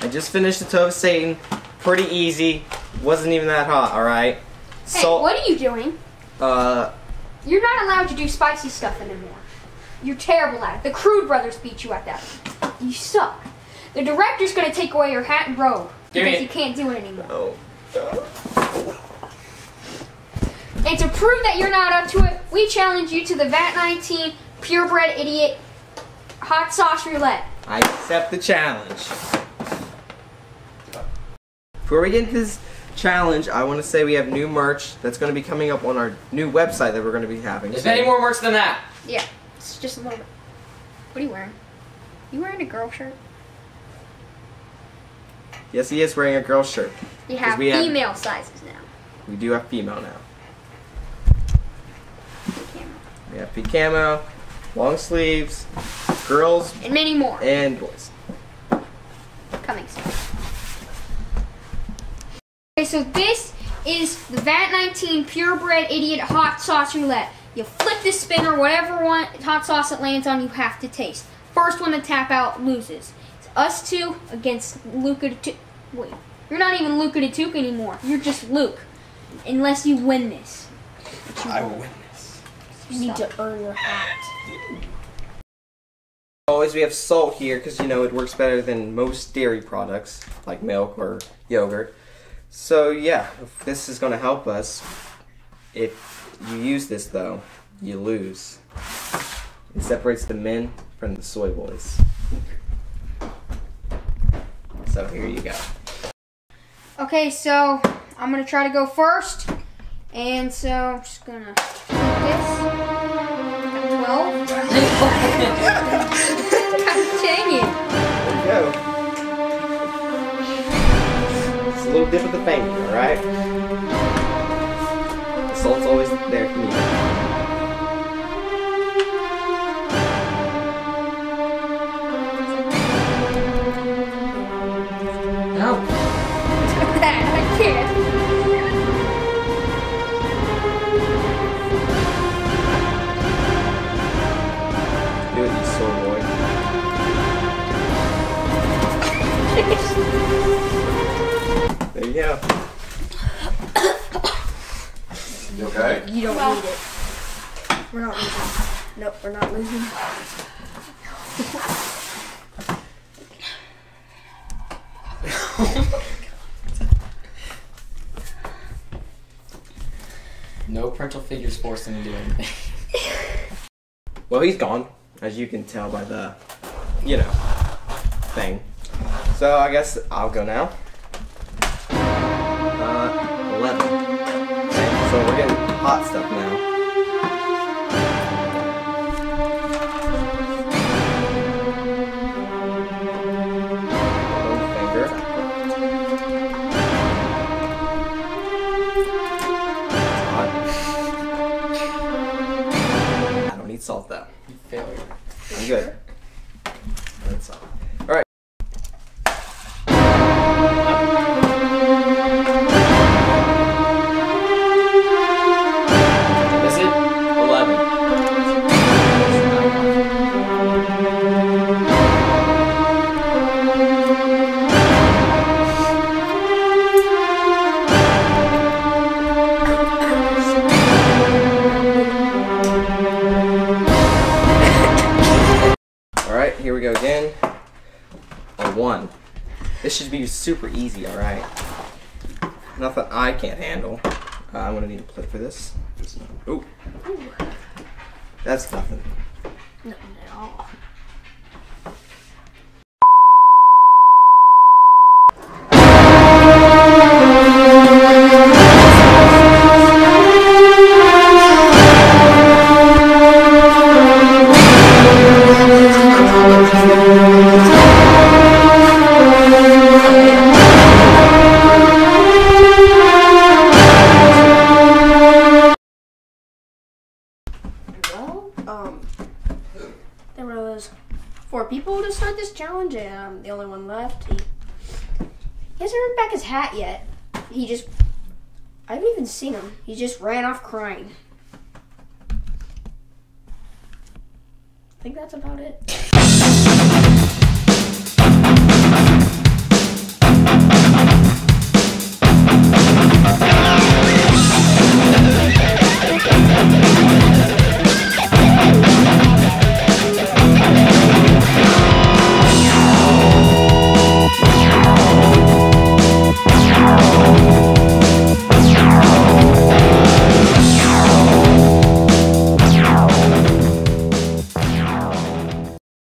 I just finished the toe of Satan. Pretty easy. Wasn't even that hot, alright? Hey, Salt. what are you doing? Uh, You're not allowed to do spicy stuff anymore. You're terrible at it. The Crude brothers beat you at that. You suck. The director's gonna take away your hat and robe because it. you can't do it anymore. oh. And to prove that you're not up to it, we challenge you to the VAT 19 Purebred Idiot Hot Sauce Roulette. I accept the challenge. Before we get into this challenge, I want to say we have new merch that's going to be coming up on our new website that we're going to be having. There's soon. many more merch than that. Yeah, it's just a little bit. What are you wearing? You wearing a girl shirt? Yes, he is wearing a girl shirt. You have we have- female sizes now. We do have female now. We have P camo, long sleeves, girls And many more and boys. coming soon. Okay, so this is the VAT 19 Purebred Idiot Hot Sauce Roulette. You flip the spinner, whatever one hot sauce it lands on, you have to taste. First one to tap out loses. It's us two against Luca. Tu- Wait, you're not even Luca the Duke anymore. You're just Luke, unless you win this. Which you I won't. will win this. You need to earn your hat. Always we have salt here because you know it works better than most dairy products like milk or yogurt. So yeah, if this is going to help us. If you use this though, you lose. It separates the men from the soy boys. So here you go. Okay, so I'm gonna try to go first, and so I'm just gonna take this. Twelve. God dang it! There you go. A little dip of the finger, alright? The salt's always there for me. You okay? You don't need it. We're not losing. Nope, we're not losing. No parental figures forced him to do anything. Well, he's gone, as you can tell by the, you know, thing. So I guess I'll go now. So we're getting hot stuff now. Salt though. Failure. I'm good. That's all. Here we go again. A one. This should be super easy. All right. Nothing I can't handle. Uh, I'm gonna need a plate for this. Ooh. That's nothing. No, no. Well, four people to start this challenge, and I'm the only one left. He, he hasn't earned back his hat yet. He just, I haven't even seen him. He just ran off crying. I think that's about it.